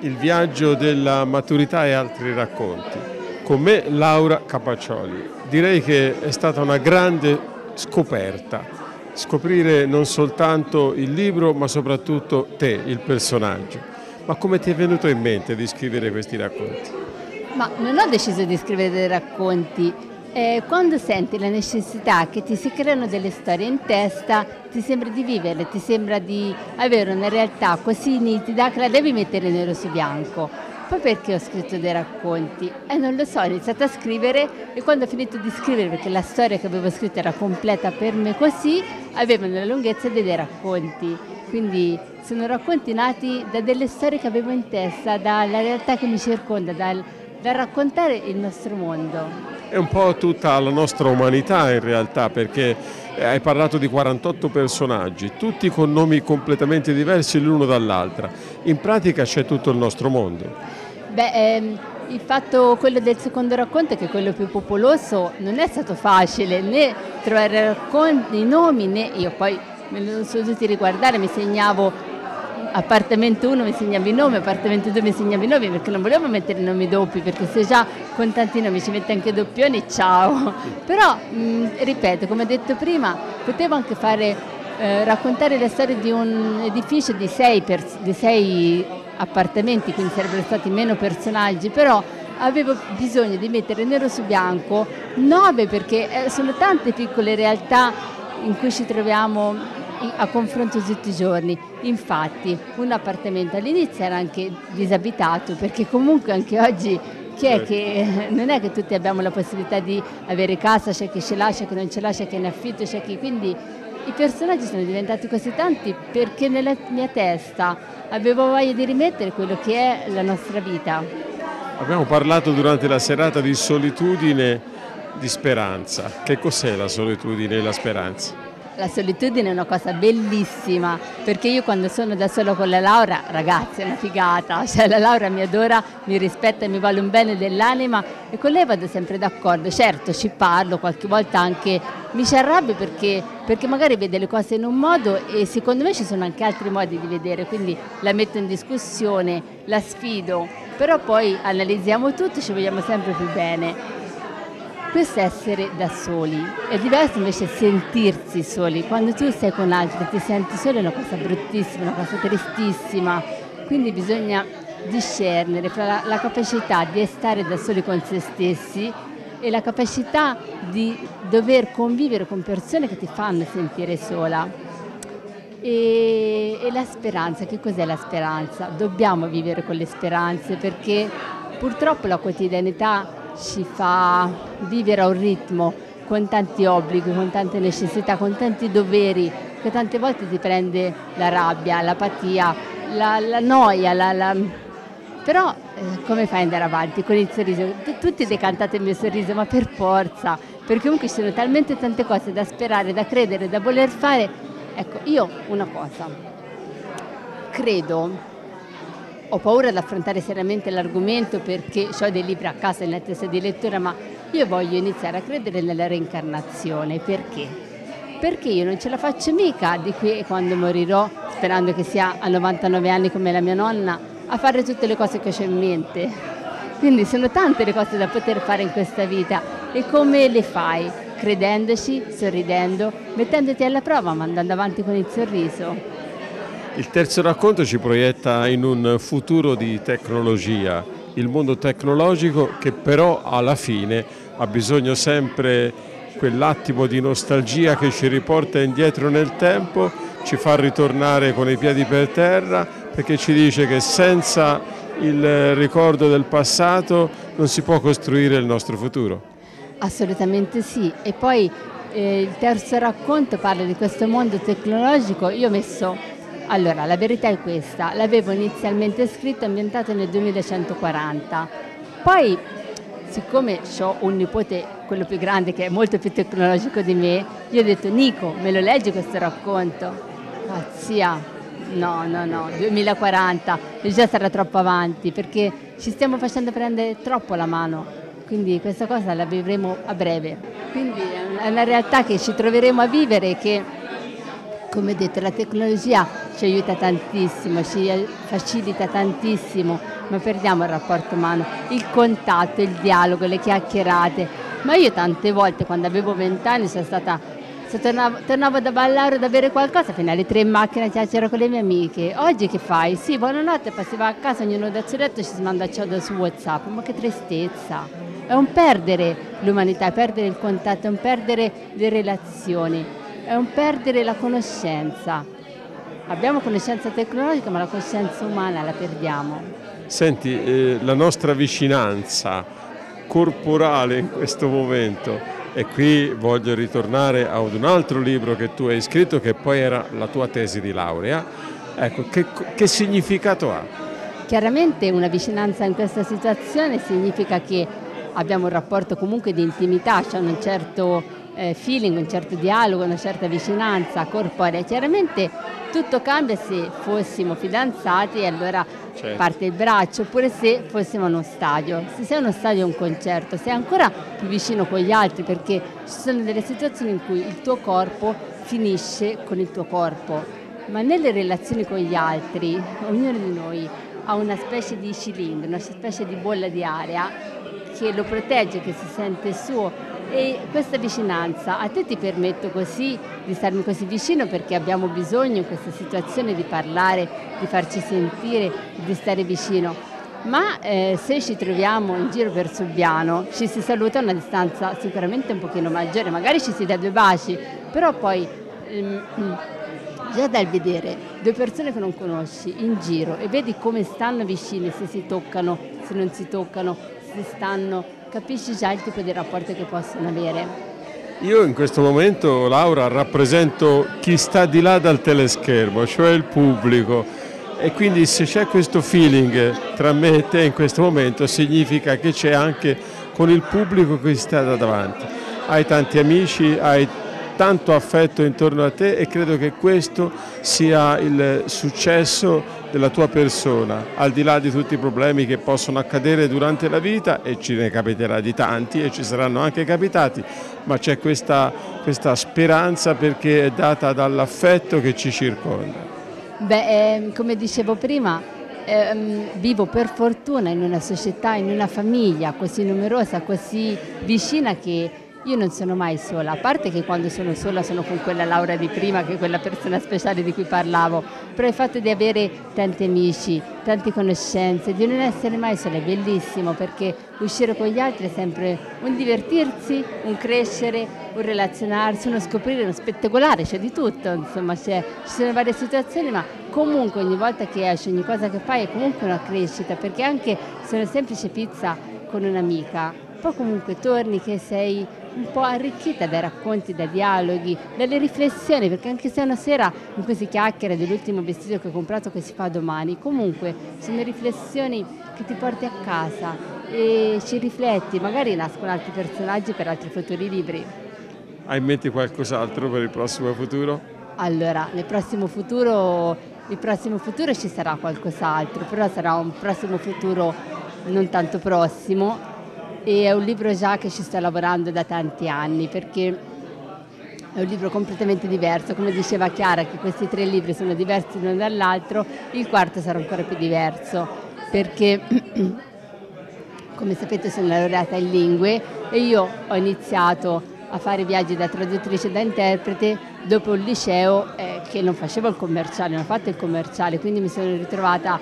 il viaggio della maturità e altri racconti. Con me Laura Capaccioli. Direi che è stata una grande scoperta, scoprire non soltanto il libro ma soprattutto te, il personaggio. Ma come ti è venuto in mente di scrivere questi racconti? Ma non ho deciso di scrivere dei racconti, eh, quando senti la necessità che ti si creano delle storie in testa, ti sembra di viverle, ti sembra di avere una realtà così nitida che la devi mettere nero su bianco. Poi perché ho scritto dei racconti? Eh non lo so, ho iniziato a scrivere e quando ho finito di scrivere, perché la storia che avevo scritto era completa per me così, avevano la lunghezza dei racconti. Quindi sono racconti nati da delle storie che avevo in testa, dalla realtà che mi circonda, dal, da raccontare il nostro mondo è un po' tutta la nostra umanità in realtà perché hai parlato di 48 personaggi, tutti con nomi completamente diversi l'uno dall'altra. In pratica c'è tutto il nostro mondo. Beh, ehm, il fatto quello del secondo racconto, che è quello più popoloso, non è stato facile né trovare racconti, i nomi né io poi me lo sono dovuti riguardare, mi segnavo appartamento 1 mi segnavi i nomi, appartamento 2 mi segnavi i nomi perché non volevo mettere nomi doppi perché se già con tanti nomi ci mette anche doppioni, ciao. Però, mh, ripeto, come ho detto prima, potevo anche fare, eh, raccontare la storia di un edificio di sei, di sei appartamenti, quindi sarebbero stati meno personaggi, però avevo bisogno di mettere nero su bianco nove perché eh, sono tante piccole realtà in cui ci troviamo a confronto tutti i giorni. Infatti un appartamento all'inizio era anche disabitato perché comunque anche oggi chi è che non è che tutti abbiamo la possibilità di avere casa, c'è chi ce l'ha, c'è chi non ce l'ha, c'è chi è in affitto, c'è chi quindi i personaggi sono diventati così tanti perché nella mia testa avevo voglia di rimettere quello che è la nostra vita. Abbiamo parlato durante la serata di solitudine, di speranza. Che cos'è la solitudine e la speranza? La solitudine è una cosa bellissima, perché io quando sono da sola con la Laura, ragazzi, è una figata, cioè la Laura mi adora, mi rispetta e mi vuole un bene dell'anima e con lei vado sempre d'accordo. Certo, ci parlo, qualche volta anche mi ci arrabbio perché, perché magari vede le cose in un modo e secondo me ci sono anche altri modi di vedere, quindi la metto in discussione, la sfido, però poi analizziamo tutto e ci vogliamo sempre più bene questo è essere da soli, è diverso invece sentirsi soli, quando tu sei con altri ti senti solo è una cosa bruttissima, una cosa tristissima, quindi bisogna discernere fra la, la capacità di stare da soli con se stessi e la capacità di dover convivere con persone che ti fanno sentire sola. E, e la speranza, che cos'è la speranza? Dobbiamo vivere con le speranze perché purtroppo la quotidianità ci fa vivere a un ritmo con tanti obblighi, con tante necessità, con tanti doveri, che tante volte ti prende la rabbia, l'apatia, la, la noia, la, la... però eh, come fai ad andare avanti con il sorriso? Tutti decantate il mio sorriso, ma per forza, perché comunque ci sono talmente tante cose da sperare, da credere, da voler fare. Ecco, io una cosa, credo ho paura di affrontare seriamente l'argomento perché ho dei libri a casa in attesa di lettura, ma io voglio iniziare a credere nella reincarnazione. Perché? Perché io non ce la faccio mica di qui quando morirò, sperando che sia a 99 anni come la mia nonna, a fare tutte le cose che ho in mente. Quindi sono tante le cose da poter fare in questa vita e come le fai? Credendoci, sorridendo, mettendoti alla prova, ma andando avanti con il sorriso. Il terzo racconto ci proietta in un futuro di tecnologia, il mondo tecnologico che però alla fine ha bisogno sempre quell'attimo di nostalgia che ci riporta indietro nel tempo, ci fa ritornare con i piedi per terra perché ci dice che senza il ricordo del passato non si può costruire il nostro futuro. Assolutamente sì e poi eh, il terzo racconto parla di questo mondo tecnologico, io ho messo allora, la verità è questa, l'avevo inizialmente scritto ambientato nel 2140, poi siccome ho un nipote, quello più grande, che è molto più tecnologico di me, gli ho detto Nico, me lo leggi questo racconto? Ah, zia, no, no, no, 2040, già sarà troppo avanti perché ci stiamo facendo prendere troppo la mano, quindi questa cosa la vivremo a breve. Quindi è una realtà che ci troveremo a vivere che come detto, la tecnologia ci aiuta tantissimo, ci facilita tantissimo, ma perdiamo il rapporto umano, il contatto, il dialogo, le chiacchierate. Ma io tante volte quando avevo vent'anni sono stata se tornavo, tornavo, da ballare o da bere qualcosa, fino alle tre in macchina a chiacchierare con le mie amiche. Oggi che fai? Sì, buonanotte, poi va a casa, ognuno da letto ci si manda a cioda su Whatsapp. Ma che tristezza! È un perdere l'umanità, è perdere il contatto, è un perdere le relazioni, è un perdere la conoscenza. Abbiamo conoscenza tecnologica, ma la conoscenza umana la perdiamo. Senti, eh, la nostra vicinanza corporale in questo momento e qui voglio ritornare ad un altro libro che tu hai scritto che poi era la tua tesi di laurea. Ecco, che, che significato ha? Chiaramente una vicinanza in questa situazione significa che abbiamo un rapporto comunque di intimità, c'è un certo eh, feeling, un certo dialogo, una certa vicinanza corporea. Chiaramente tutto cambia se fossimo fidanzati e allora certo. parte il braccio, oppure se fossimo uno stadio. Se sei uno stadio è un concerto, sei ancora più vicino con gli altri perché ci sono delle situazioni in cui il tuo corpo finisce con il tuo corpo, ma nelle relazioni con gli altri, ognuno di noi ha una specie di cilindro, una specie di bolla di aria che lo protegge, che si sente suo e questa vicinanza a te ti permetto così di starmi così vicino perché abbiamo bisogno in questa situazione di parlare, di farci sentire, di stare vicino. Ma eh, se ci troviamo in giro per Subiano ci si saluta a una distanza sicuramente un pochino maggiore, magari ci si dà due baci, però poi ehm, già dal vedere due persone che non conosci in giro e vedi come stanno vicine, se si toccano, se non si toccano, se stanno capisci già il tipo di rapporto che possono avere. Io in questo momento, Laura, rappresento chi sta di là dal teleschermo, cioè il pubblico. E quindi se c'è questo feeling tra me e te in questo momento significa che c'è anche con il pubblico che sta da davanti. Hai tanti amici, hai tanto affetto intorno a te e credo che questo sia il successo della tua persona, al di là di tutti i problemi che possono accadere durante la vita e ci ne capiterà di tanti e ci saranno anche capitati, ma c'è questa, questa speranza perché è data dall'affetto che ci circonda. Beh, eh, come dicevo prima, eh, vivo per fortuna in una società, in una famiglia così numerosa, così vicina che io non sono mai sola, a parte che quando sono sola sono con quella Laura di prima, che è quella persona speciale di cui parlavo, però il fatto di avere tanti amici, tante conoscenze, di non essere mai sola è bellissimo perché uscire con gli altri è sempre un divertirsi, un crescere, un relazionarsi, uno scoprire, uno spettacolare, c'è di tutto, insomma ci sono varie situazioni, ma comunque ogni volta che esci, ogni cosa che fai è comunque una crescita, perché anche se una semplice pizza con un'amica, poi comunque torni che sei un po' arricchita dai racconti, dai dialoghi, dalle riflessioni, perché anche se è una sera in cui si chiacchiera dell'ultimo vestito che ho comprato che si fa domani, comunque sono riflessioni che ti porti a casa e ci rifletti, magari nascono altri personaggi per altri futuri libri. Hai in mente qualcos'altro per il prossimo futuro? Allora, nel prossimo futuro, il prossimo futuro ci sarà qualcos'altro, però sarà un prossimo futuro non tanto prossimo, e è un libro già che ci sto lavorando da tanti anni perché è un libro completamente diverso, come diceva Chiara che questi tre libri sono diversi l'uno dall'altro, il quarto sarà ancora più diverso perché come sapete sono laureata in lingue e io ho iniziato a fare viaggi da traduttrice e da interprete dopo il liceo eh, che non facevo il commerciale, non ho fatto il commerciale, quindi mi sono ritrovata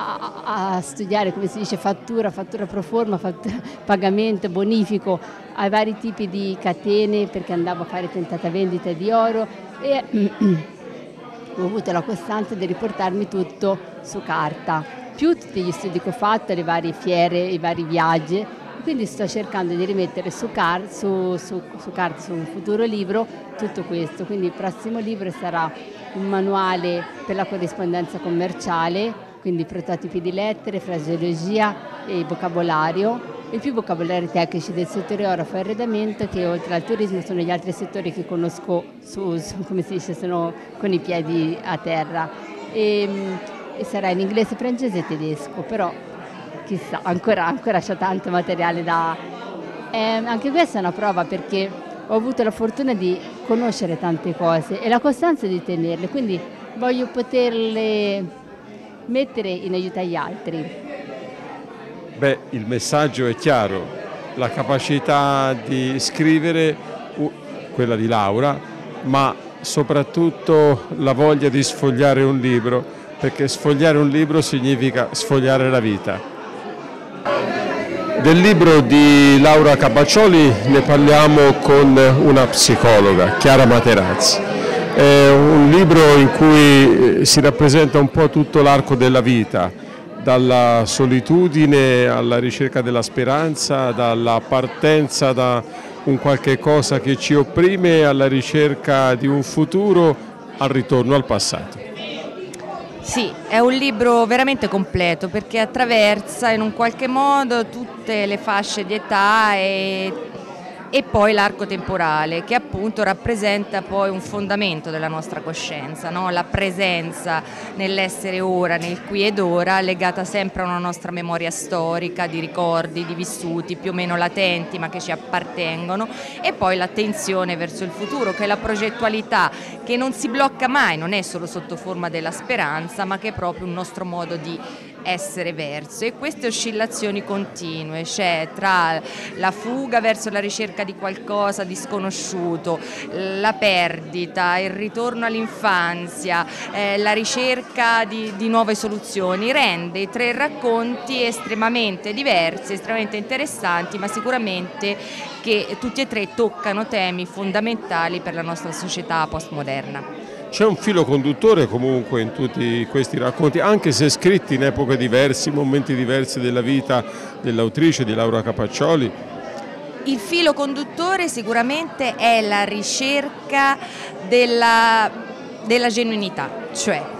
a, studiare, come si dice, fattura, fattura pro forma, fattura, pagamento, bonifico ai vari tipi di catene perché andavo a fare tentata vendita di oro e ho avuto la costanza di riportarmi tutto su carta, più tutti gli studi che ho fatto, le varie fiere, i vari viaggi, quindi sto cercando di rimettere su, car- su, su, su carta, su un futuro libro, tutto questo. Quindi il prossimo libro sarà un manuale per la corrispondenza commerciale quindi prototipi di lettere, fraseologia e vocabolario. E più vocabolari tecnici del settore orafo e arredamento che oltre al turismo sono gli altri settori che conosco su, su, come si dice, sono con i piedi a terra. E, e sarà in inglese, francese e tedesco, però chissà, ancora, ancora c'è tanto materiale da... Eh, anche questa è una prova perché ho avuto la fortuna di conoscere tante cose e la costanza di tenerle, quindi voglio poterle mettere in aiuto agli altri. Beh, il messaggio è chiaro, la capacità di scrivere, quella di Laura, ma soprattutto la voglia di sfogliare un libro, perché sfogliare un libro significa sfogliare la vita. Del libro di Laura Cabaccioli ne parliamo con una psicologa, Chiara Materazzi. È un libro in cui eh, si rappresenta un po' tutto l'arco della vita, dalla solitudine alla ricerca della speranza, dalla partenza da un qualche cosa che ci opprime alla ricerca di un futuro al ritorno al passato. Sì, è un libro veramente completo perché attraversa in un qualche modo tutte le fasce di età e e poi l'arco temporale che appunto rappresenta poi un fondamento della nostra coscienza, no? la presenza nell'essere ora, nel qui ed ora, legata sempre a una nostra memoria storica di ricordi, di vissuti più o meno latenti ma che ci appartengono e poi l'attenzione verso il futuro che è la progettualità che non si blocca mai, non è solo sotto forma della speranza ma che è proprio un nostro modo di essere verso e queste oscillazioni continue, cioè tra la fuga verso la ricerca di qualcosa di sconosciuto, la perdita, il ritorno all'infanzia, eh, la ricerca di, di nuove soluzioni, rende i tre racconti estremamente diversi, estremamente interessanti, ma sicuramente che tutti e tre toccano temi fondamentali per la nostra società postmoderna. C'è un filo conduttore comunque in tutti questi racconti, anche se scritti in epoche diverse, momenti diversi della vita dell'autrice di Laura Capaccioli. Il filo conduttore sicuramente è la ricerca della, della genuinità, cioè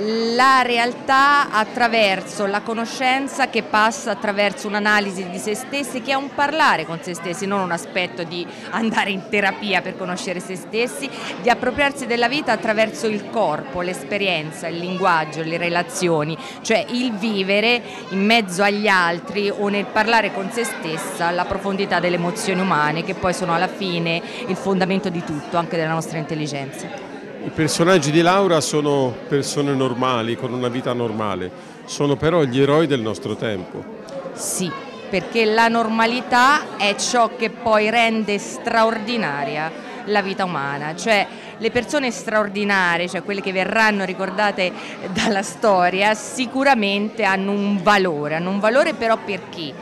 la realtà attraverso la conoscenza che passa attraverso un'analisi di se stessi, che è un parlare con se stessi, non un aspetto di andare in terapia per conoscere se stessi, di appropriarsi della vita attraverso il corpo, l'esperienza, il linguaggio, le relazioni, cioè il vivere in mezzo agli altri o nel parlare con se stessa la profondità delle emozioni umane che poi sono alla fine il fondamento di tutto, anche della nostra intelligenza. I personaggi di Laura sono persone normali, con una vita normale, sono però gli eroi del nostro tempo. Sì, perché la normalità è ciò che poi rende straordinaria la vita umana, cioè le persone straordinarie, cioè quelle che verranno ricordate dalla storia, sicuramente hanno un valore, hanno un valore però per chi?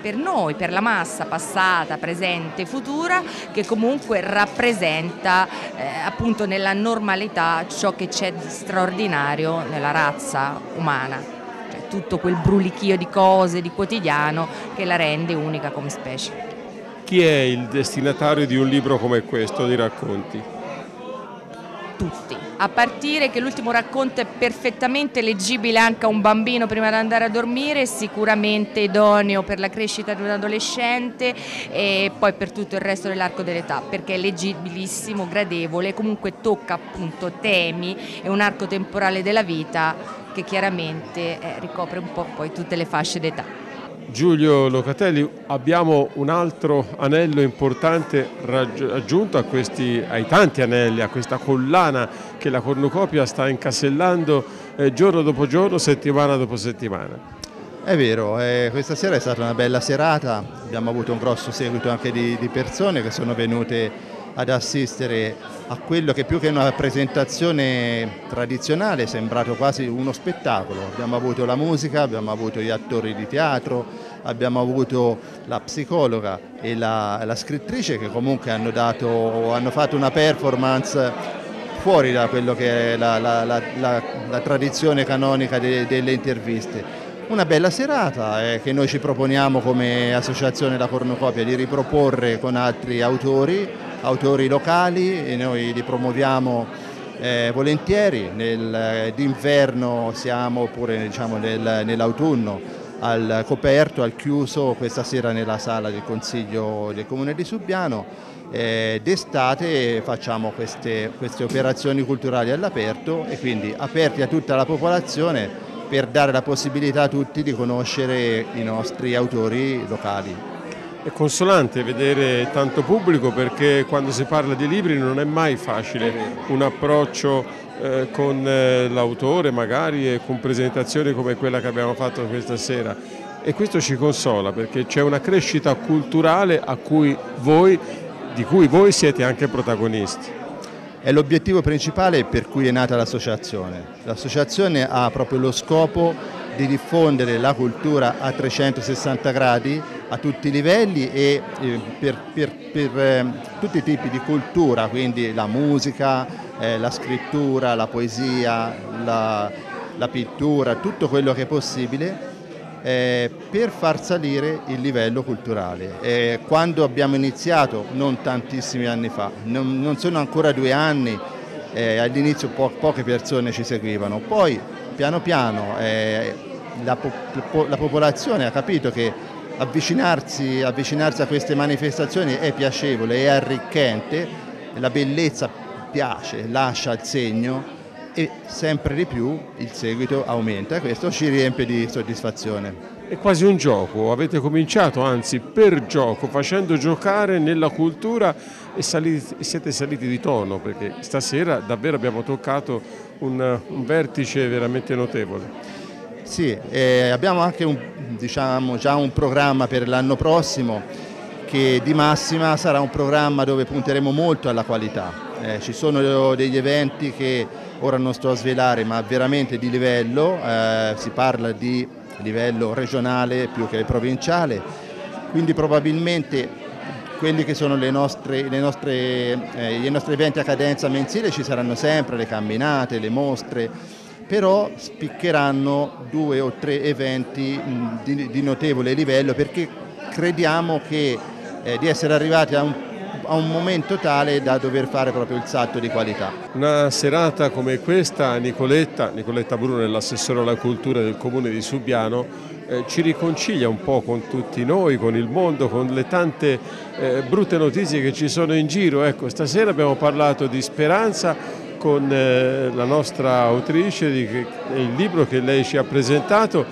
Per noi, per la massa passata, presente, futura, che comunque rappresenta eh, appunto nella normalità ciò che c'è di straordinario nella razza umana, cioè tutto quel brulichio di cose, di quotidiano che la rende unica come specie. Chi è il destinatario di un libro come questo, di racconti? Tutti a partire che l'ultimo racconto è perfettamente leggibile anche a un bambino prima di andare a dormire, sicuramente idoneo per la crescita di un adolescente e poi per tutto il resto dell'arco dell'età, perché è leggibilissimo, gradevole, comunque tocca appunto temi e un arco temporale della vita che chiaramente eh, ricopre un po' poi tutte le fasce d'età. Giulio Locatelli, abbiamo un altro anello importante aggiunto questi, ai tanti anelli, a questa collana che la cornucopia sta incasellando eh, giorno dopo giorno, settimana dopo settimana. È vero, eh, questa sera è stata una bella serata, abbiamo avuto un grosso seguito anche di, di persone che sono venute ad assistere a quello che più che una presentazione tradizionale è sembrato quasi uno spettacolo. Abbiamo avuto la musica, abbiamo avuto gli attori di teatro, abbiamo avuto la psicologa e la, la scrittrice che comunque hanno, dato, hanno, fatto una performance fuori da quello che è la, la, la tradizione canonica de, delle interviste. Una bella serata eh, che noi ci proponiamo come associazione La Cornucopia di riproporre con altri autori autori locali e noi li promuoviamo eh, volentieri, Nel, d'inverno siamo oppure diciamo, nel, nell'autunno al coperto, al chiuso, questa sera nella sala del Consiglio del Comune di Subiano. Eh, d'estate facciamo queste, queste operazioni culturali all'aperto e quindi aperti a tutta la popolazione per dare la possibilità a tutti di conoscere i nostri autori locali. È consolante vedere tanto pubblico perché quando si parla di libri non è mai facile un approccio eh, con eh, l'autore magari e con presentazioni come quella che abbiamo fatto questa sera e questo ci consola perché c'è una crescita culturale cui voi, di cui voi siete anche protagonisti. È l'obiettivo principale per cui è nata l'associazione. L'associazione ha proprio lo scopo di diffondere la cultura a 360 gradi a tutti i livelli e eh, per, per, per eh, tutti i tipi di cultura, quindi la musica, eh, la scrittura, la poesia, la, la, pittura, tutto quello che è possibile eh, per far salire il livello culturale. Eh, quando abbiamo iniziato, non tantissimi anni fa, non, non sono ancora due anni, eh, all'inizio po poche persone ci seguivano, poi piano piano la, po la popolazione ha capito che avvicinarsi, avvicinarsi, a queste manifestazioni è piacevole, è arricchente, la bellezza piace, lascia il segno e sempre di più il seguito aumenta e questo ci riempie di soddisfazione. È quasi un gioco, avete cominciato anzi per gioco, facendo giocare nella cultura e, saliti, siete saliti di tono perché stasera davvero abbiamo toccato un, un vertice veramente notevole. Sì, eh, abbiamo anche un, diciamo, già un programma per l'anno prossimo che di massima sarà un programma dove punteremo molto alla qualità. Eh, ci sono degli eventi che ora non sto a svelare ma veramente di livello, eh, si parla di livello regionale più che provinciale, quindi probabilmente quelli che sono le nostre, le nostre, eh, i nostri eventi a cadenza mensile ci saranno sempre, le camminate, le mostre, però spiccheranno due o tre eventi di, di notevole livello perché crediamo che, eh, di essere arrivati a un, a un momento tale da dover fare proprio il salto di qualità. Una serata come questa, Nicoletta, Nicoletta Bruno è l'assessore alla cultura del comune di Subiano, eh, ci riconcilia un po' con tutti noi, con il mondo, con le tante eh, brutte notizie che ci sono in giro. Ecco, stasera abbiamo parlato di speranza con eh, la nostra autrice del libro che lei ci ha presentato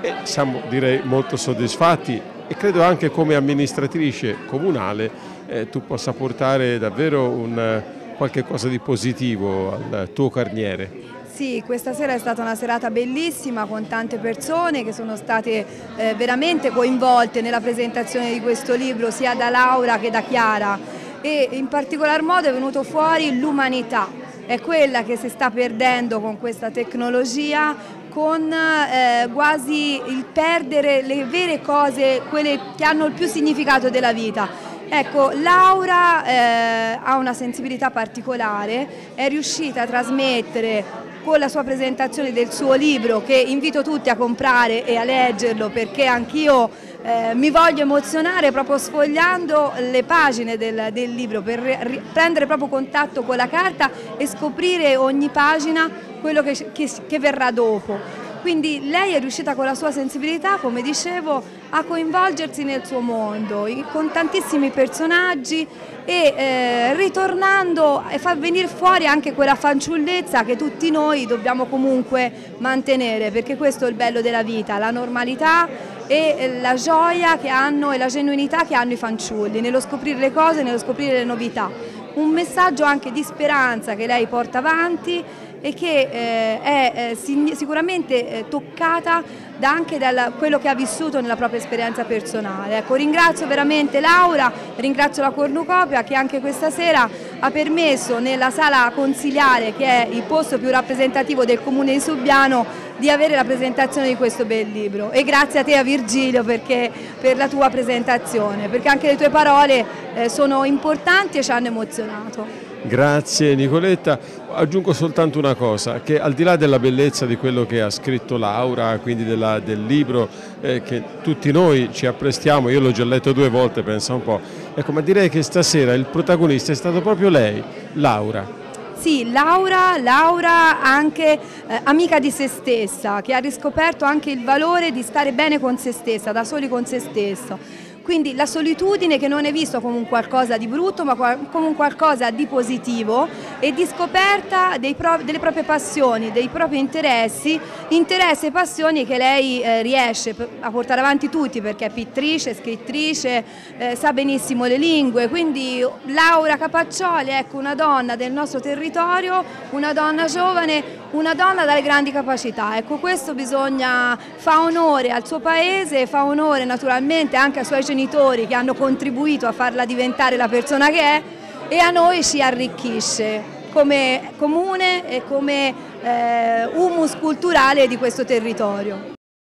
e siamo direi molto soddisfatti. E credo anche come amministratrice comunale eh, tu possa portare davvero un, qualche cosa di positivo al tuo carniere. Sì, questa sera è stata una serata bellissima con tante persone che sono state eh, veramente coinvolte nella presentazione di questo libro sia da Laura che da Chiara. E in particolar modo è venuto fuori l'umanità è quella che si sta perdendo con questa tecnologia con eh, quasi il perdere le vere cose, quelle che hanno il più significato della vita. Ecco, Laura eh, ha una sensibilità particolare, è riuscita a trasmettere con la sua presentazione del suo libro che invito tutti a comprare e a leggerlo perché anch'io eh, mi voglio emozionare proprio sfogliando le pagine del, del libro per prendere proprio contatto con la carta e scoprire ogni pagina quello che, che, che verrà dopo. Quindi lei è riuscita con la sua sensibilità, come dicevo, a coinvolgersi nel suo mondo, con tantissimi personaggi e eh, ritornando e far venire fuori anche quella fanciullezza che tutti noi dobbiamo comunque mantenere, perché questo è il bello della vita, la normalità e la gioia che hanno e la genuinità che hanno i fanciulli nello scoprire le cose, nello scoprire le novità. Un messaggio anche di speranza che lei porta avanti e che eh, è eh, sicuramente eh, toccata da anche da quello che ha vissuto nella propria esperienza personale. Ecco, ringrazio veramente Laura, ringrazio la Cornucopia che anche questa sera ha permesso nella sala consiliare che è il posto più rappresentativo del comune di Subiano di avere la presentazione di questo bel libro e grazie a te a Virgilio perché, per la tua presentazione perché anche le tue parole eh, sono importanti e ci hanno emozionato. Grazie Nicoletta, aggiungo soltanto una cosa, che al di là della bellezza di quello che ha scritto Laura, quindi della, del libro eh, che tutti noi ci apprestiamo, io l'ho già letto due volte, pensa un po', ecco, ma direi che stasera il protagonista è stato proprio lei, Laura. Sì, Laura, Laura anche eh, amica di se stessa, che ha riscoperto anche il valore di stare bene con se stessa, da soli con se stesso. Quindi la solitudine che non è vista come un qualcosa di brutto ma come un qualcosa di positivo e di scoperta pro delle proprie passioni, dei propri interessi, interessi e passioni che lei eh, riesce a portare avanti tutti perché è pittrice, scrittrice, eh, sa benissimo le lingue, quindi Laura Capaccioli è ecco, una donna del nostro territorio, una donna giovane, una donna dalle grandi capacità. Ecco, questo bisogna, fa onore al suo paese, fa onore naturalmente anche ai suoi genitori che hanno contribuito a farla diventare la persona che è e a noi ci arricchisce come comune e come eh, humus culturale di questo territorio.